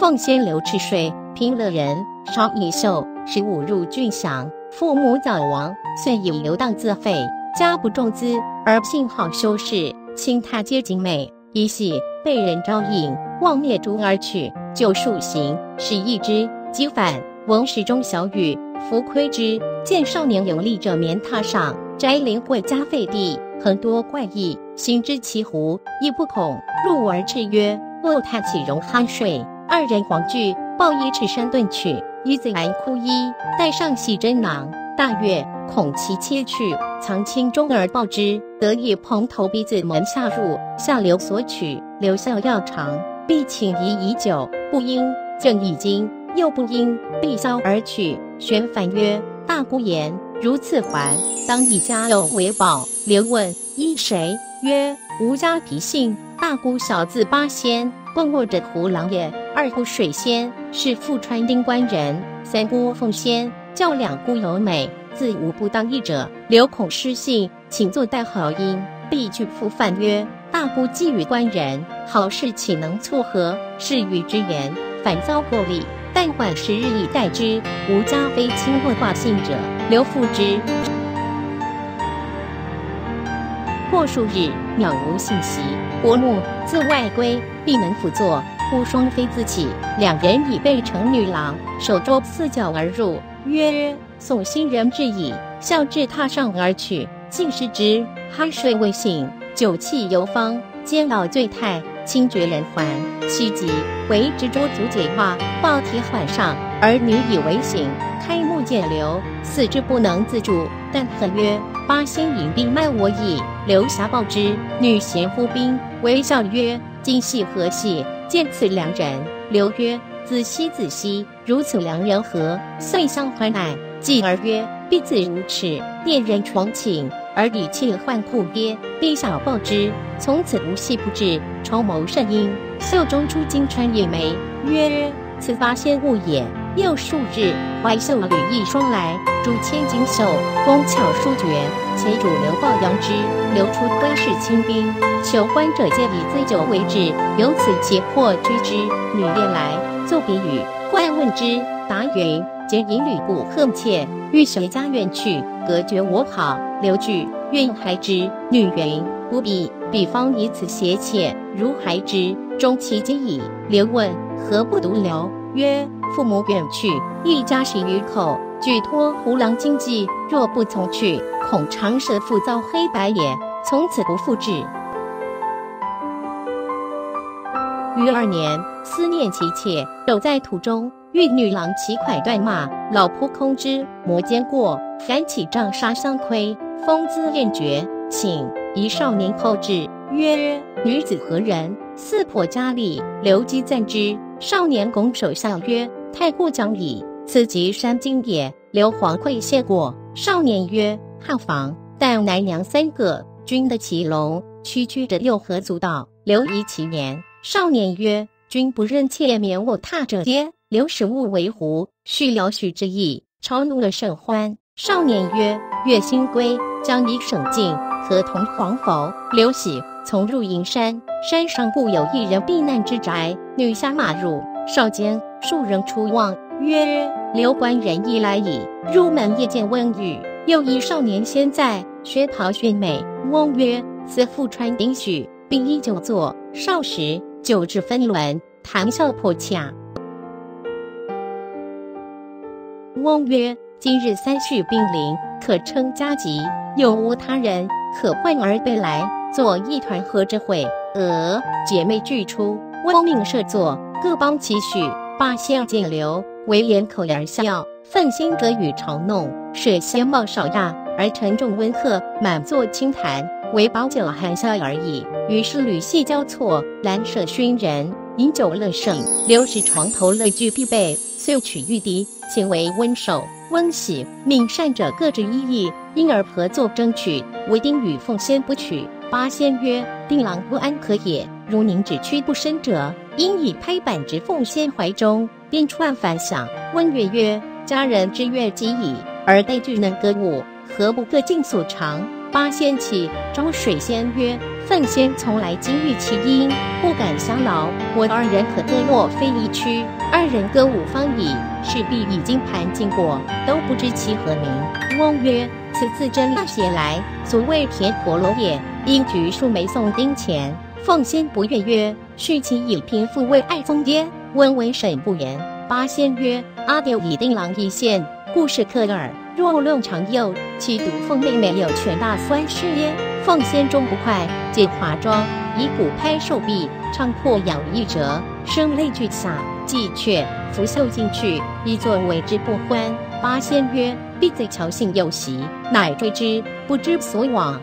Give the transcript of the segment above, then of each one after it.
凤仙刘赤水，平乐人，少以秀，十五入郡享。父母早亡，遂以游荡自废，家不重资，而幸好修士，亲他皆精美。一夕被人招引，望灭烛而去。就数行，使一之，即返。闻石中小雨，浮窥之，见少年游立者眠榻上，摘林贵家废地，很多怪异。心知其狐，亦不恐，入而至曰：“恶叹岂容酣睡？”二人惶惧，抱衣赤身遁去。一子来哭衣，带上喜针囊，大悦，恐其切去，藏青中而报之。得以蓬头鼻子门下入，下流索取，留校要长，必请疑已久，不应，正已经，又不应，必消而取。玄反曰：“大姑言，如此还，当以家有为宝。”刘问：“依谁？”曰：“吾家皮姓。大姑小字八仙，问握着胡郎也。二姑水仙，是富川丁官人；三姑凤仙，叫两姑尤美，自无不当义者。刘恐失信，请作代好音。必具复犯曰：大姑既与官人，好事岂能撮合？是与之言，反遭过礼。但缓时日以待之。吾家非亲或挂信者。刘复之。过数日，渺无信息。伯母自外归，闭门辅坐。忽双飞自起，两人已备成女郎，手捉四脚而入，曰：“送新人至矣。”笑至榻上而去。竟失之，酣睡未醒，酒气犹芳，煎熬醉态，轻绝人还。其急，为执桌足解化，抱体缓上。儿女以为醒，开目见流，四肢不能自主，但恨曰：“八仙引兵卖我矣。”刘侠报之，女贤呼兵，微笑曰：“今夕何夕？”见此良人，刘曰：“子熙子熙，如此良人何？”遂相还乃。继而曰：“婢子无耻，念人床寝，而以妾换故爹。婢小报之，从此无戏不至，筹谋甚殷。袖中出金钏一枚，曰：‘此八仙物也。’又数日，怀袖履一双来，主千金袖，工巧殊绝。且主刘抱扬之，流出窥视亲兵，求欢者皆以醉酒为之，由此解惑居之。女恋来，作比语，怪问之，答云：皆引吕布恨妾，欲随家园去，隔绝我好。刘惧，愿还之。女云：不必，彼方以此挟妾，如还之，终其皆矣。刘问：何不独留？曰：父母远去，一家十余口，举托胡狼经济，若不从去，恐长舌妇遭黑白也。从此不复至。于二年，思念其妾，走在途中，遇女郎骑快断马，老仆空之，摩肩过，赶起杖杀相窥，风姿艳绝，请一少年后至，曰：女子何人？四婆佳丽，刘基赞之。少年拱手笑曰：“太过奖矣，此即山精也。”刘皇愧谢过。少年曰：“汉房，但男娘三个，君得其龙，区区者又何足道？”刘疑其言。少年曰：“君不认妾，免我踏者皆。”刘使勿为胡，续聊许之意，超怒了甚欢。少年曰：“月星归，将以省尽，何同黄否？”刘喜。从入营山，山上故有一人避难之宅，女下马入，少间数人出望，曰：“刘官人亦来矣。”入门夜见温雨，又一少年先在，薛袍炫美。翁曰：“此复穿丁许，并依酒坐。少时，酒至分轮，谈笑颇洽。”翁曰：“今日三序并临，可称佳吉。有无他人可唤而备来？”作一团合之会，俄姐妹俱出，翁命设座，各帮其许。八仙见流，唯掩口而笑。愤心得与嘲弄，舍仙貌少亚，而沉重温和，满座轻谈，唯饱酒含笑而已。于是吕戏交错，兰舍熏人，饮酒乐甚。刘氏床头乐具必备，遂取玉笛，请为温守。温喜命善者各执一意，因而合作争取，唯丁与凤仙不取。八仙曰：“定郎不安可也。如您只屈不伸者，应以拍板直凤仙怀中，便串反响。”温月曰：“佳人之乐极矣，而待具能歌舞，何不各尽所长？”八仙起，招水仙曰：“凤仙从来精玉其音，不敢相劳，我二人可各若非一曲，二人歌舞方已，势必已经盘经过，都不知其何名。翁曰：“此字真大写来，所谓田婆罗也。因举数枚送丁钱，奉先不悦曰：‘续其以贫富为爱疯癫？’温为审不言。八仙曰：‘阿丢以定郎一县，故事克耳。若论长幼，其独凤妹妹有权大酸是耶？’奉仙终不快，解华妆，以骨拍手臂，唱破咬一折，声泪俱下，既却拂袖进去，以作为之不欢。八仙曰：‘婢子侥幸有袭，乃追之，不知所往。’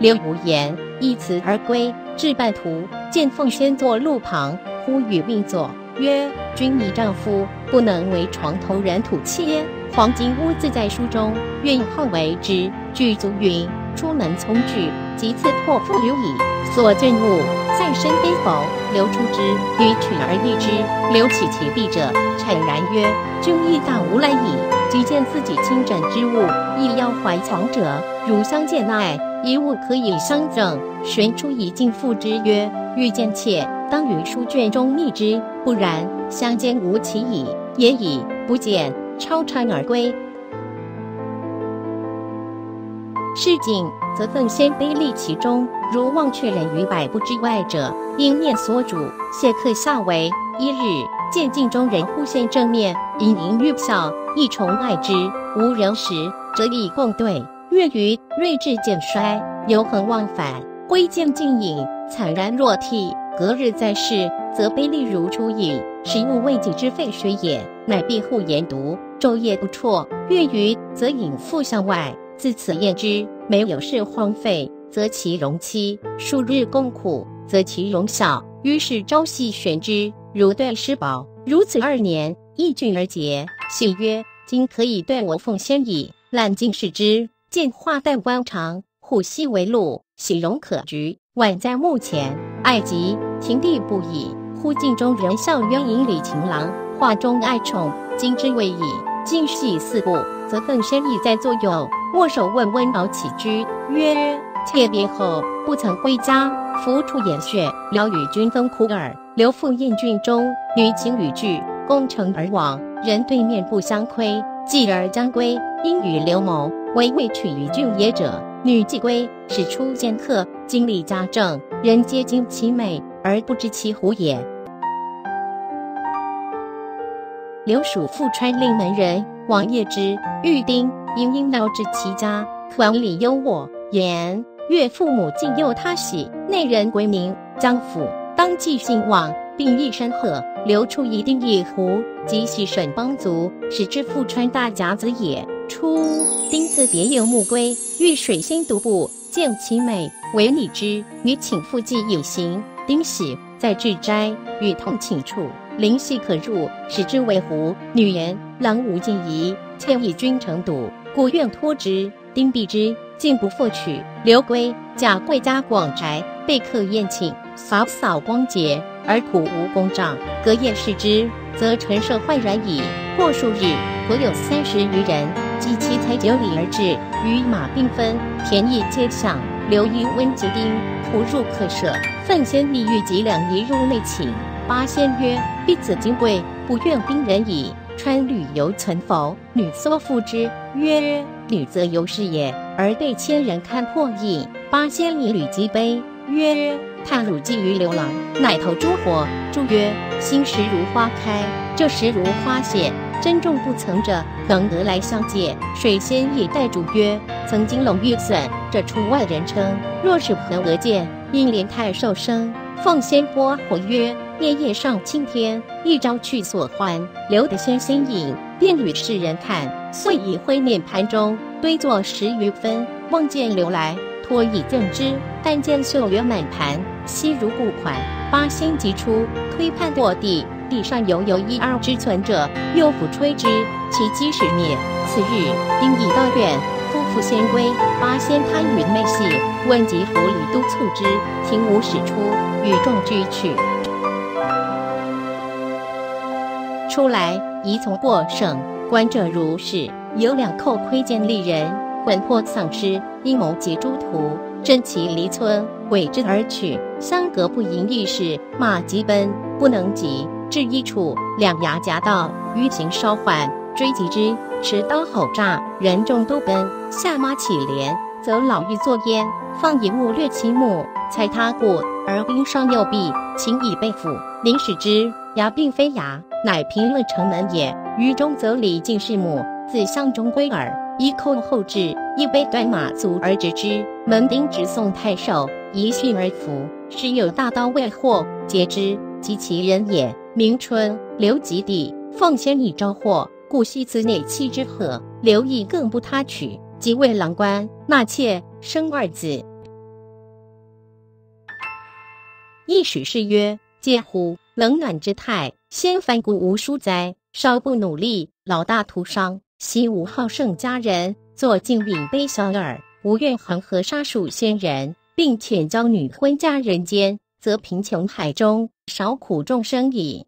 刘无言，依辞而归，至半途，见凤仙坐路旁，呼与命坐，曰：‘君以丈夫，不能为床头人吐气耶？’黄金屋自在书中，愿好为之。具足云：出门从句，即刺破腹流矣。所见物在身边否？流出之，欲取而易之。留起其臂者，谄然曰：君亦大无赖矣。即见自己亲枕之物，亦腰怀藏者，如相见爱，一物可以相赠。玄出以敬父之曰：欲见妾，当于书卷中觅之；不然，相见无期矣。也已不见。超长而归。市井则奉先卑立其中，如忘却人于百步之外者，应念所主。谢客下为一日，见镜中人忽现正面，盈盈欲笑，亦重爱之。无人时，则以共对。月余睿智渐衰，犹恒忘返，挥剑尽影，惨然若涕。隔日再试，则卑立如初矣。食物未及之废水也，乃闭户研读。昼夜不辍，月余则引复向外。自此验之，没有事荒废，则其容期；数日共苦，则其容小。于是朝夕悬之，如对师宝。如此二年，益俊而结。信曰：“今可以对我奉先矣。”览尽视之，见画带弯长，虎膝为鹿，喜容可掬。宛在目前，爱极，情地不已。忽镜中人笑鸳鸯李情郎，画中爱宠，今之未矣。今系四步，则奉先亦在作右，握手问温饱起居，曰：“妾别后不曾归家，浮出岩穴，聊与君分苦耳。刘父宴郡中，女情与具，攻城而往，人对面不相窥。继而将归，因与刘某为未娶于郡也者，女既归，使出见客，经历家政，人皆惊其美，而不知其胡也。”刘蜀富川令门人王业之、玉丁，因因闹至其家，管理优渥，言岳父母敬佑他喜，内人归名江府，当即信望，并一声贺。刘处一定一壶，即系沈邦族，使之富川大甲子也。初，丁字别有木龟，遇水星独步，见其美，为礼之，与请父祭有行。丁喜在至斋，与同寝处。灵犀可入，使之为狐。女言：“狼无尽仪，妾以君成笃，故愿托之。”丁必之，竟不复取。刘归，假贵家广宅，备客宴请，扫扫光洁，而苦无公帐。隔夜视之，则陈设焕然矣。过数日，颇有三十余人，及其才九里而至，与马并分，田野皆响。刘因温及丁，不入客舍，奉先密谕几两移入内寝。八仙曰：“婢子金贵，不愿兵人矣。穿履犹存否？”女缩复之曰：“履则犹是也，而被千人看破矣。”八仙以履击杯曰：“叹汝寄于刘郎，乃投诸火。”注曰：“心时如花开，这时如花谢。珍重不曾者，能得来相借。”水仙也代主曰：“曾经龙玉损，这出外人称。若是何得见？因连太受生。”奉仙波火曰。夜夜上青天，一朝去所欢。留得仙心影，便与世人看。遂以灰面盘中堆作十余分，望见流来，我以赠之。但见秀圆满盘，悉如故款。八仙即出，推判落地，地上犹有一二之存者，又复吹之，其机始灭。次日，丁已到院，夫妇先归。八仙贪云媚戏，问及府里督促之，庭无使出，与众俱去。出来，疑从过省，观者如是。有两寇窥见丽人，魂魄丧失，阴谋及诸徒，真其离村，委之而取。相隔不盈欲事，马疾奔不能及，至一处，两牙夹道，余行稍缓，追及之，持刀吼诈，人众都奔。下马起帘，则老妪作焉，放以物略其目，踩他过，而冰伤右臂，请以被俘。临使之，牙并非牙，乃平乐城门也。于中则李进士母自乡中归耳，一叩后至，一杯断马足而执之。门丁直送太守，一训而服。时有大刀未获，截之，及其人也。明春，刘吉弟奉先以招祸，故系子内妻之贺。刘毅更不他娶，即为郎官，纳妾，生二子。一许是曰：嗟乎！冷暖之态，先凡古无书哉？稍不努力，老大徒伤。昔吴好胜家人，作敬饮杯小耳。无愿恒河沙数仙人，并遣娇女婚嫁人间，则贫穷海中，少苦众生矣。